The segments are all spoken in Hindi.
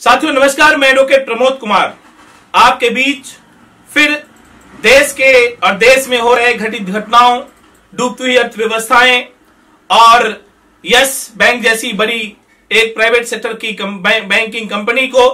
साथियों नमस्कार मैं एडवोकेट प्रमोद कुमार। आपके बीच फिर देश के और देश में हो रहे घटित घटनाओं डूबती हुई अर्थव्यवस्थाएँ और यस बैंक जैसी बड़ी एक प्राइवेट सेक्टर की कम, बैंकिंग कंपनी को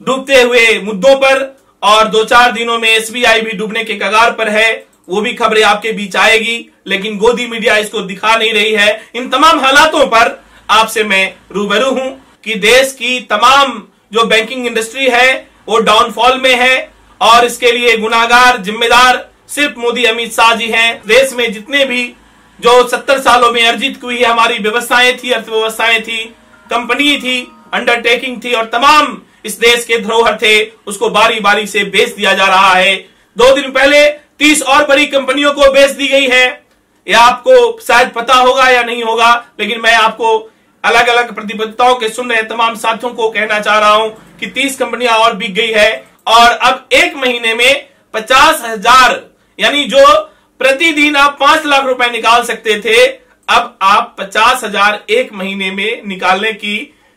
डूबते हुए मुद्दों पर और दो चार दिनों में एसबीआई भी डूबने के कगार पर है वो भी खबरें आपके बीच आएगी लेकिन गोदी मीडिया इसको दिखा नहीं रही है। इन तमाम हालातों पर आपसे मैं रूबरू हूँ। कि देश की तमाम जो बैंकिंग इंडस्ट्री है, वो डाउनफॉल में है और इसके लिए गुनागार, जिम्मेदार सिर्फ़ मोदी अमित शाह जी हैं। देश में जितने भी जो सत्तर सालों में अर्जित हुई हमारी व्यवस्थाएँ थी, अर्थव्यवस्थाएँ थी, कंपनी थी अंडरटेकिंग थी और तमाम इस देश के धरोहर थे, उसको बारी बारी से बेच दिया जा रहा है। दो दिन पहले तीस और बड़ी कंपनियों को बेच दी गई है। यह आपको शायद पता होगा या नहीं होगा, लेकिन मैं आपको अलग अलग प्रतिबद्धताओं के सुन रहे तमाम साथियों को कहना चाह रहा हूँ कि तीस कंपनियाँ और बिक गई है और अब एक महीने में पचास हज़ार, यानी जो प्रतिदिन आप पाँच लाख रुपए निकाल सकते थे, अब आप पचास हज़ार एक महीने में निकालने की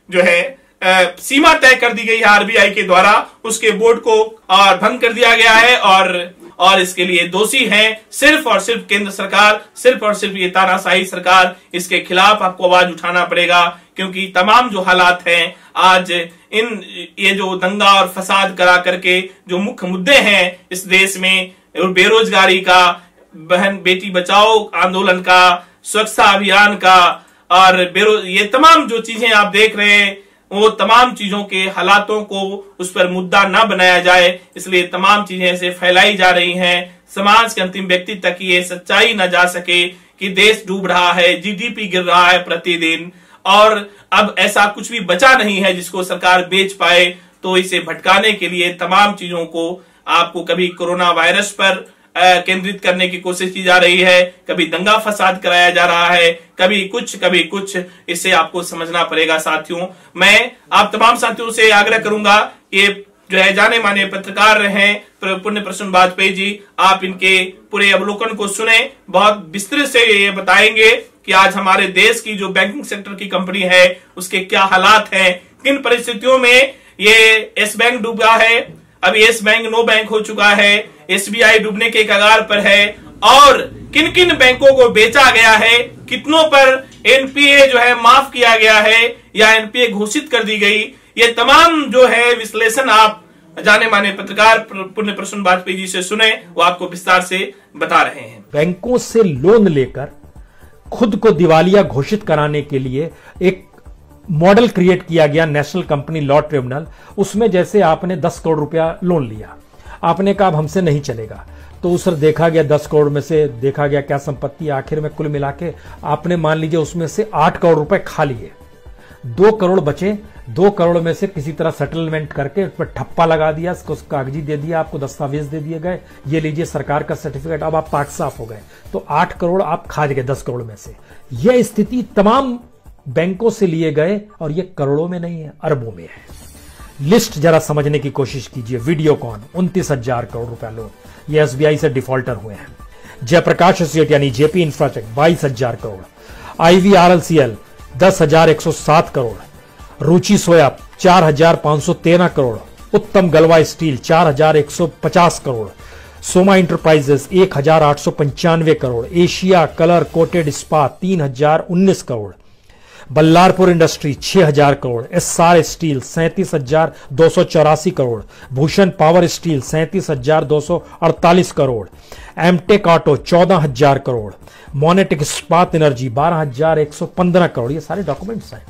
जो है सीमा तय कर दी गई है आरबीआई के द्वारा। उसके बोर्ड को और भंग कर दिया गया है और और इसके लिए दोषी हैं सिर्फ़ और सिर्फ़ केंद्र सरकार, सिर्फ़ और सिर्फ़ ये तानाशाही सरकार। इसके खिलाफ आपको आवाज़ उठाना पड़ेगा, क्योंकि तमाम जो हालात हैं, आज इन, ये जो दंगा और फसाद करा करके जो मुख्य मुद्दे हैं इस देश में बेरोजगारी का, बहन, बेटी बचाओ आंदोलन का, स्वच्छता अभियान का, और बेरोज ये तमाम जो चीज़ें आप देख रहे हैं वो तमाम चीज़ों के हालातों को उस पर मुद्दा न बनाया जाए, इसलिए तमाम चीज़ें ऐसे फैलाई जा रही हैं। समाज के अंतिम व्यक्ति तक ये सच्चाई न जा सके कि देश डूब रहा है, जीडीपी गिर रहा है प्रतिदिन। और अब ऐसा कुछ भी बचा नहीं है जिसको सरकार बेच पाए तो इसे भटकाने के लिए तमाम चीज़ों को आपको कभी कोरोना वायरस पर केंद्रित करने की कोशिश की जा रही है। कभी दंगा फसाद कराया जा रहा है, कभी कुछ कभी कुछ। इसे आपको समझना पड़ेगा साथियों। मैं आप तमाम साथियों से आग्रह करूँगा ये जो है, जाने माने पत्रकार रहे पुण्य प्रसन्न वाजपेयी जी, आप इनके पूरे अवलोकन को सुने। बहुत विस्तृत से ये बताएँगे कि आज हमारे देश की जो बैंकिंग सेक्टर की कंपनी है, उसके क्या हालात हैं, किन परिस्थितियों में ये एस बैंक डूबा है अब यस बैंक नो बैंक हो चुका है, एसबीआई डूबने के कगार पर है, और किन किन बैंकों को बेचा गया है, कितनों पर एनपीए जो है माफ़ किया गया है, या एनपीए घोषित कर दी गई, ये तमाम जो है विश्लेषण आप जाने माने पत्रकार पुण्य प्रसन्न वाजपेयी जी से सुने, वो आपको विस्तार से बता रहे हैं। बैंकों से लोन लेकर खुद को दिवालिया घोषित कराने के लिए एक मॉडल क्रिएट किया गया नेशनल कंपनी लॉ ट्रिब्यूनल, उसमें जैसे आपने 10 करोड़ रुपया लोन लिया, आपने कहा अब हमसे नहीं चलेगा। तो उस देखा गया दस करोड़ में से, देखा गया क्या संपत्ति आखिर में कुल मिला के, आपने मान लीजिए उसमें से आठ करोड़ रुपए खा लिए। दो करोड़ बचे, दो करोड़ में से किसी तरह सेटलमेंट करके उस पर ठप्पा लगा दिया, उसको कागज़ी दे दिया, आपको दस्तावेज़ दे दिए गए, ये लीजिए सरकार का सर्टिफिकेट अब आप पाक साफ़ हो गए। तो आठ करोड़ आप खा गए दस करोड़ में से। यह स्थिति तमाम बैंकों से लिए गए और ये करोड़ों में नहीं है, अरबों में है। लिस्ट जरा समझने की कोशिश कीजिए वीडियोकॉन उनतीस हज़ार करोड़ रुपया लोन ये एसबीआई से डिफॉल्टर हुए हैं। जयप्रकाश एसोसिएट यानी जेपी इंफ्रास्ट्रक्चर बाईस हज़ार करोड़। आईवीआरएलसीएल, दस हज़ार एक सौ सात करोड़। रुचि सोया, चार हज़ार पाँच सौ तेरह करोड़। उत्तम गलवा स्टील, चार हज़ार एक सौ पचास करोड़। सोमा इंटरप्राइजेस, एक हज़ार आठ सौ पंचानवे करोड़। एशिया कलर कोटेड स्पा, तीन हज़ार उन्नीस crore. Ballarpur industry 6000 crore. S R steel, सैंतीस हज़ार दो सौ चौरासी करोड़। भूषण पावर स्टील, सैंतीस हज़ार दो सौ अड़तालीस करोड़। एमटेक ऑटो, चौदह हज़ार करोड़। मोनेटिक इस्पात एनर्जी, बारह हज़ार एक सौ पंद्रह करोड़। ये सारे डॉक्यूमेंट्स हैं।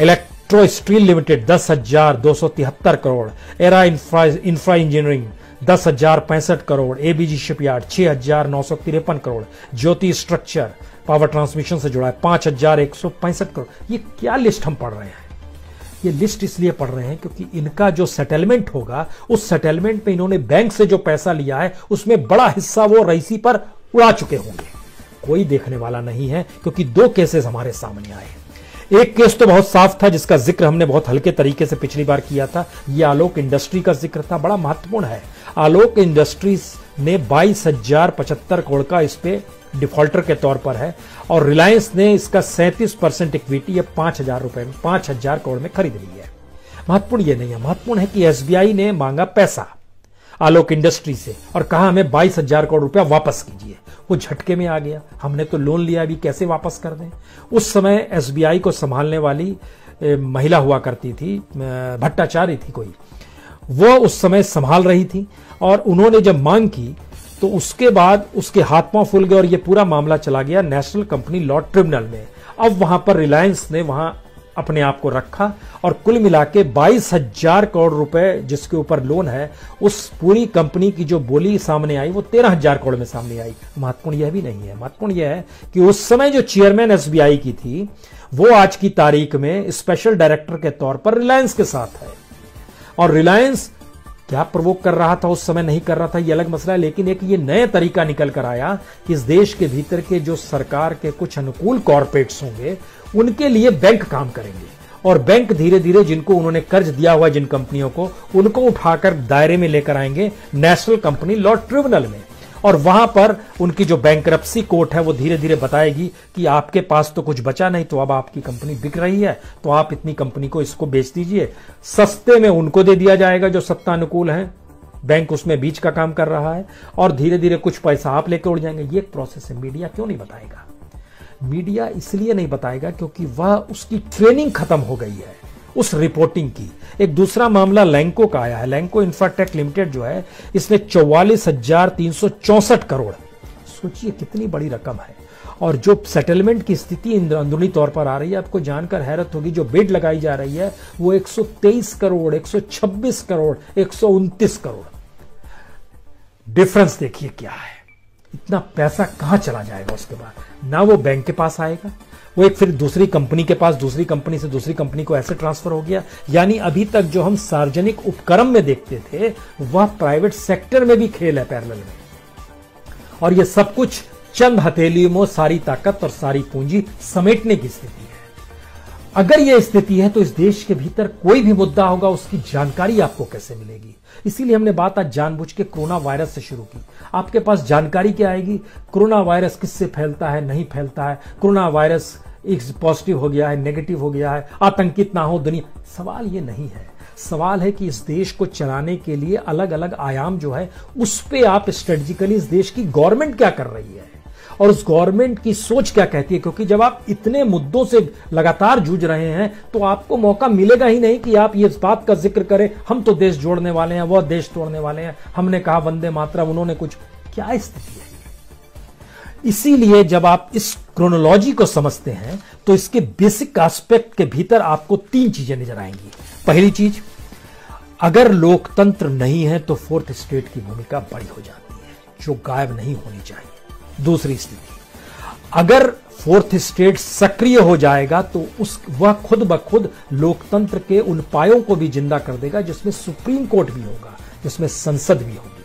इलेक्ट्रो स्टील लिमिटेड, दस हज़ार दो सौ तिहत्तर करोड़। एरा इंफ्रा इंजीनियरिंग, दस हज़ार पैंसठ करोड़। एबीजी शिपयार्ड, छह हज़ार नौ सौ तिरपन crore. Jyoti structure power transmission से जुड़ा है, पाँच हज़ार एक सौ पैंसठ करोड़। ये क्या लिस्ट हम पढ़ रहे हैं? ये लिस्ट इसलिए पढ़ रहे हैं क्योंकि इनका जो सेटलमेंट होगा, उस सेटलमेंट में इन्होंने बैंक से जो पैसा लिया है, उसमें बड़ा हिस्सा वो रईसी पर उड़ा चुके होंगे। कोई देखने वाला नहीं है क्योंकि दो केसेस हमारे सामने आए एक केस तो बहुत साफ़ था जिसका ज़िक्र हमने बहुत हल्के तरीके से पिछली बार किया था। ये आलोक इंडस्ट्री का ज़िक्र था, बड़ा महत्वपूर्ण है। आलोक इंडस्ट्रीज़ ने बाईस हज़ार पचहत्तर करोड़ का इस पे डिफॉल्टर के तौर पर है और रिलायंस ने इसका सैंतीस परसेंट इक्विटी ये पाँच हज़ार रुपए में, पाँच हज़ार करोड़ में खरीद ली है। महत्वपूर्ण ये नहीं है, महत्वपूर्ण है कि एसबीआई ने मांगा पैसा आलोक इंडस्ट्री से और कहा हमें बाईस हज़ार करोड़ रुपया वापस कीजिए। वो झटके में आ गया। हमने तो लोन लिया, अभी कैसे वापस कर दें? उस समय एसबीआई को संभालने वाली महिला हुआ करती थी भट्टाचार्य थी कोई। वो उस समय संभाल रही थी और उन्होंने जब मांग की तो उसके बाद उसके हाथ पाँव फूल गए और ये पूरा मामला चला गया नेशनल कंपनी लॉ ट्रिब्यूनल में। अब वहाँ पर रिलायंस ने वहाँ अपने आप को रखा और कुल मिला के बाईस हज़ार करोड़ रुपए जिसके ऊपर लोन है, उस पूरी कंपनी की जो बोली सामने आई, वो तेरह हज़ार करोड़ में सामने आई। महत्वपूर्ण यह भी नहीं है। महत्वपूर्ण यह है कि उस समय जो चेयरमैन एसबीआई की थी, वो आज की तारीख में स्पेशल डायरेक्टर के तौर पर रिलायंस के साथ है। और रिलायंस क्या प्रवोक कर रहा था, उस समय नहीं कर रहा था, ये अलग मसला है, लेकिन एक ये नया तरीका निकल कर आया कि इस देश के भीतर के जो सरकार के कुछ अनुकूल कॉरपोरेट्स होंगे उनके लिए बैंक काम करेंगे। और बैंक धीरे धीरे जिनको उन्होंने कर्ज दिया हुआ जिन कंपनियों को, उनको उठाकर दायरे में लेकर आएँगे नेशनल कंपनी लॉ ट्रिब्यूनल में। और वहाँ पर उनकी जो बैंक कोर्ट है, वो धीरे धीरे बताएगी कि आपके पास तो कुछ बचा नहीं तो अब आपकी कंपनी बिक रही है तो आप इतनी कंपनी को इसको बेच दीजिए। सस्ते में उनको दे दिया जाएगा जो सत्ता अनुकूल है। बैंक उसमें बीच का काम कर रहा है, और धीरे धीरे कुछ पैसा आप लेकर उड़ जाएँगे। ये एक प्रोसेस है, मीडिया क्यों नहीं बताएगा? मीडिया इसलिए नहीं बताएगा क्योंकि वह उसकी ट्रेनिंग खत्म हो गई है, उस रिपोर्टिंग की। एक दूसरा मामला लैंको का आया है। लैंको इंफ्राटेक लिमिटेड जो है इसमें चौवालीस हज़ार तीन सौ चौसठ करोड़। सोचिए कितनी बड़ी रकम है। और जो सेटलमेंट की स्थिति अंदरूनी तौर पर आ रही है, आपको जानकर हैरत होगी, जो बेड लगाई जा रही है, वो 123 करोड़ 126 करोड़ 129 करोड़। डिफरेंस देखिए क्या है। इतना पैसा कहाँ चला जाएगा उसके बाद? ना वो बैंक के पास आएगा, वो एक फिर दूसरी कंपनी के पास, दूसरी कंपनी से दूसरी कंपनी को ऐसे ट्रांसफ़र हो गया। यानी अभी तक जो हम सार्वजनिक उपक्रम में देखते थे, वह प्राइवेट सेक्टर में भी खेल है पैरल में। और यह सब कुछ चंद हथेलियों सारी ताकत और सारी पूंजी समेटने की स्थिति है। अगर यह स्थिति है तो इस देश के भीतर कोई भी मुद्दा होगा, उसकी जानकारी आपको कैसे मिलेगी? इसीलिए हमने बात आज जानबूझ के कोरोना वायरस से शुरू की। आपके पास जानकारी क्या आएगी? कोरोना वायरस किससे फैलता है, नहीं फैलता है? कोरोना वायरस एक पॉजिटिव हो गया है नेगेटिव हो गया है, आतंकित ना हो दुनिया। सवाल ये नहीं है। सवाल है कि इस देश को चलाने के लिए अलग अलग आयाम जो है, उस पर आप स्ट्रेटेजिकली इस देश की गवर्नमेंट क्या कर रही है? और उस गवर्नमेंट की सोच क्या कहती है? क्योंकि जब आप इतने मुद्दों से लगातार जूझ रहे हैं तो आपको मौका मिलेगा ही नहीं कि आप ये बात का ज़िक्र करें, हम तो देश जोड़ने वाले हैं, वह देश तोड़ने वाले हैं। हमने कहा, वंदे मात्रा उन्होंने कुछ, क्या स्थिति है? इसीलिए जब आप इस क्रोनोलॉजी को समझते हैं तो इसके बेसिक एस्पेक्ट के भीतर आपको तीन चीज़ें नज़र आएँगी। पहली चीज़, अगर लोकतंत्र नहीं है तो फोर्थ स्टेट की भूमिका बड़ी हो जाती है, जो गायब नहीं होनी चाहिए। दूसरी स्थिति। अगर फोर्थ स्टेट सक्रिय हो जाएगा तो उस, वह खुद ब खुद लोकतंत्र के उन पायों को भी ज़िंदा कर देगा, जिसमें सुप्रीम कोर्ट भी होगा, जिसमें संसद भी होगी।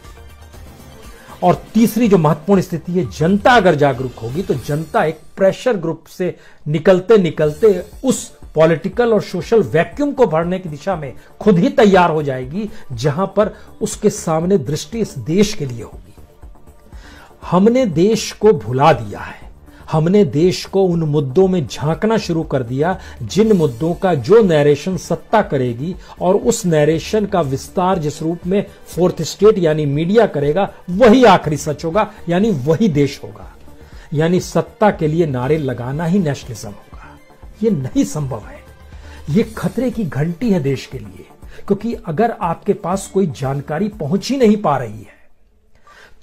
और तीसरी जो महत्वपूर्ण स्थिति है, जनता अगर जागरूक होगी तो जनता एक प्रेशर ग्रुप से निकलते निकलते उस पॉलिटिकल और सोशल वैक्यूम को भरने की दिशा में खुद ही तैयार हो जाएगी, जहाँ पर उसके सामने दृष्टि इस देश के लिए होगी। हमने देश को भुला दिया है। हमने देश को उन मुद्दों में झांकना शुरू कर दिया, जिन मुद्दों का जो नरेशन सत्ता करेगी और उस नरेशन का विस्तार जिस रूप में फोर्थ स्टेट यानी मीडिया करेगा, वही आखिरी सच होगा, यानी वही देश होगा। यानी सत्ता के लिए नारे लगाना ही नेशनलिज्म होगा। यह नहीं संभव है। यह खतरे की घंटी है देश के लिए, क्योंकि अगर आपके पास कोई जानकारी पहुँच ही नहीं पा रही है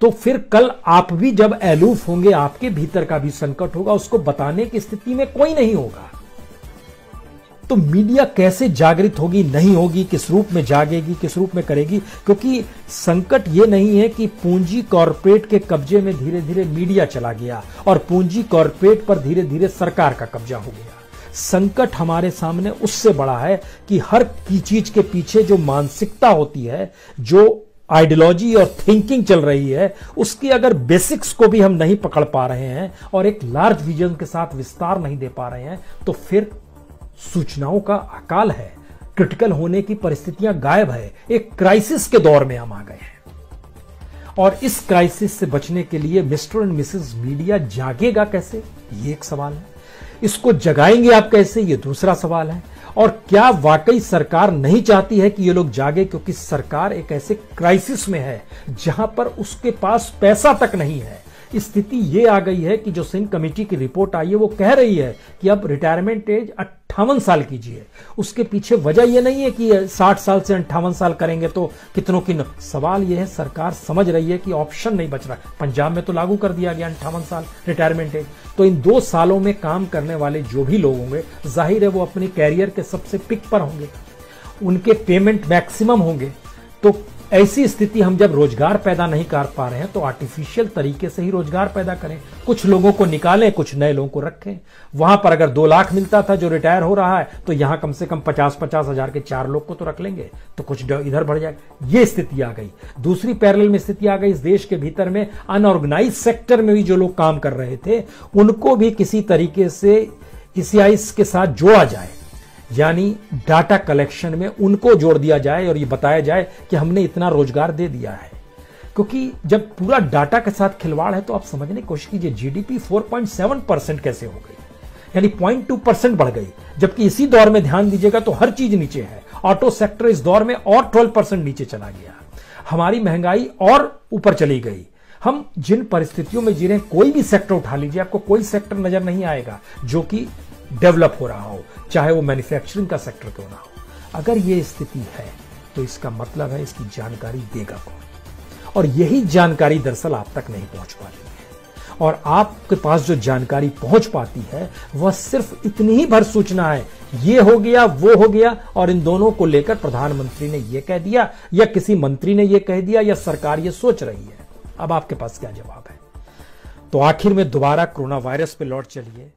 तो फिर कल आप भी जब एलूफ होंगे, आपके भीतर का भी संकट होगा, उसको बताने की स्थिति में कोई नहीं होगा। तो मीडिया कैसे जागृत होगी, नहीं होगी, किस रूप में जागेगी, किस रूप में करेगी? क्योंकि संकट यह नहीं है कि पूंजी कॉरपोरेट के कब्जे में धीरे धीरे मीडिया चला गया और पूंजी कॉरपोरेट पर धीरे धीरे सरकार का कब्जा हो गया। संकट हमारे सामने उससे बड़ा है कि हर की चीज़ के पीछे जो मानसिकता होती है, जो आइडियोलॉजी और थिंकिंग चल रही है, उसकी अगर बेसिक्स को भी हम नहीं पकड़ पा रहे हैं और एक लार्ज विजन के साथ विस्तार नहीं दे पा रहे हैं तो फिर सूचनाओं का अकाल है। क्रिटिकल होने की परिस्थितियाँ गायब है। एक क्राइसिस के दौर में हम आ गए हैं। और इस क्राइसिस से बचने के लिए मिस्टर एंड मिसेस मीडिया जागेगा कैसे? ये एक सवाल है। इसको जगाएँगे आप कैसे? ये दूसरा सवाल है। और क्या वाकई सरकार नहीं चाहती है कि ये लोग जागे? क्योंकि सरकार एक ऐसे क्राइसिस में है, जहाँ पर उसके पास पैसा तक नहीं है। स्थिति ये आ गई है कि जो सिंह कमेटी की रिपोर्ट आई है, वो कह रही है कि अब रिटायरमेंट एज अट्ठावन साल कीजिए। उसके पीछे वजह यह नहीं है कि साठ साल से अंठावन साल करेंगे तो कितनों की न... सवाल यह है, सरकार समझ रही है कि ऑप्शन नहीं बच रहा। पंजाब में तो लागू कर दिया गया अंठावन साल रिटायरमेंट एज तो इन दो सालों में काम करने वाले जो भी लोग होंगे, ज़ाहिर है वो अपने कैरियर के सबसे पिक पर होंगे। उनके पेमेंट मैक्सिमम होंगे। तो ऐसी स्थिति हम जब रोज़गार पैदा नहीं कर पा रहे हैं तो आर्टिफिशियल तरीके से ही रोज़गार पैदा करें। कुछ लोगों को निकालें, कुछ नए लोगों को रखें। वहाँ पर अगर दो लाख मिलता था जो रिटायर हो रहा है तो यहाँ कम से कम पचास पचास हज़ार के चार लोग को तो रख लेंगे। तो कुछ इधर बढ़ जाएगा ये स्थिति आ गई। दूसरी पैरल में स्थिति आ गई। इस देश के भीतर में अनऑर्गेनाइज सेक्टर में भी जो लोग काम कर रहे थे, उनको भी किसी तरीके से ईसीआई के साथ जोड़ा जाए। यानी डाटा कलेक्शन में उनको जोड़ दिया जाए और ये बताया जाए कि हमने इतना रोज़गार दे दिया है। क्योंकि जब पूरा डाटा के साथ खिलवाड़ है तो आप समझने की कोशिश कीजिए जीडीपी 4.7 परसेंट कैसे हो गई। यानी 0.2 परसेंट बढ़ गई। जबकि इसी दौर में ध्यान दीजिएगा तो हर चीज़ नीचे है। ऑटो सेक्टर इस दौर में और 12 परसेंट नीचे चला गया। हमारी महँगाई और ऊपर चली गई। हम जिन परिस्थितियों में जी रहे हैं, कोई भी सेक्टर उठा लीजिए, आपको कोई सेक्टर नज़र नहीं आएगा, जो कि डेवलप हो रहा हो। चाहे वो मैन्युफैक्चरिंग का सेक्टर क्यों ना हो। अगर ये स्थिति है तो इसका मतलब है इसकी जानकारी देगा कौन? और यही जानकारी दरअसल आप तक नहीं पहुँच पा रही है। और आपके पास जो जानकारी पहुँच पाती है, वह सिर्फ़ इतनी ही भर सूचना है, ये हो गया, वो हो गया, और इन दोनों को लेकर प्रधानमंत्री ने यह कह दिया, या किसी मंत्री ने यह कह दिया, या सरकार ये सोच रही है। अब आपके पास क्या जवाब है? तो आखिर में दोबारा कोरोना वायरस पे लौट चलिए।